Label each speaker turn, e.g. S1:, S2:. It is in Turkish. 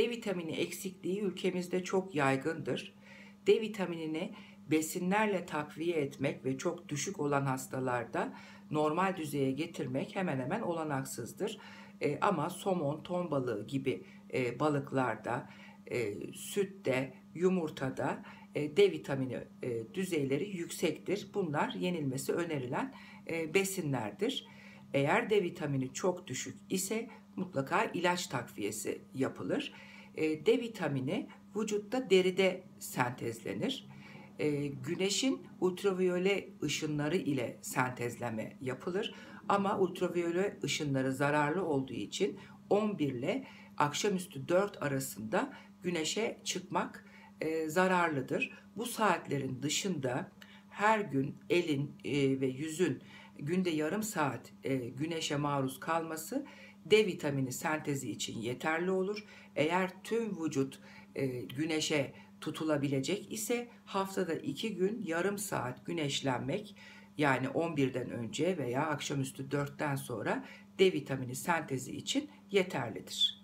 S1: D vitamini eksikliği ülkemizde çok yaygındır. D vitaminini besinlerle takviye etmek ve çok düşük olan hastalarda normal düzeye getirmek hemen hemen olanaksızdır. E, ama somon, ton balığı gibi e, balıklarda, e, sütte, yumurtada e, D vitamini e, düzeyleri yüksektir. Bunlar yenilmesi önerilen e, besinlerdir. Eğer D vitamini çok düşük ise mutlaka ilaç takviyesi yapılır. E, D vitamini vücutta deride sentezlenir. E, güneşin ultraviyole ışınları ile sentezleme yapılır. Ama ultraviyole ışınları zararlı olduğu için 11 ile akşamüstü 4 arasında güneşe çıkmak e, zararlıdır. Bu saatlerin dışında her gün elin ve yüzün günde yarım saat e, güneşe maruz kalması D vitamini sentezi için yeterli olur. Eğer tüm vücut e, güneşe tutulabilecek ise haftada iki gün yarım saat güneşlenmek yani 11'den önce veya akşamüstü 4'ten sonra D vitamini sentezi için yeterlidir.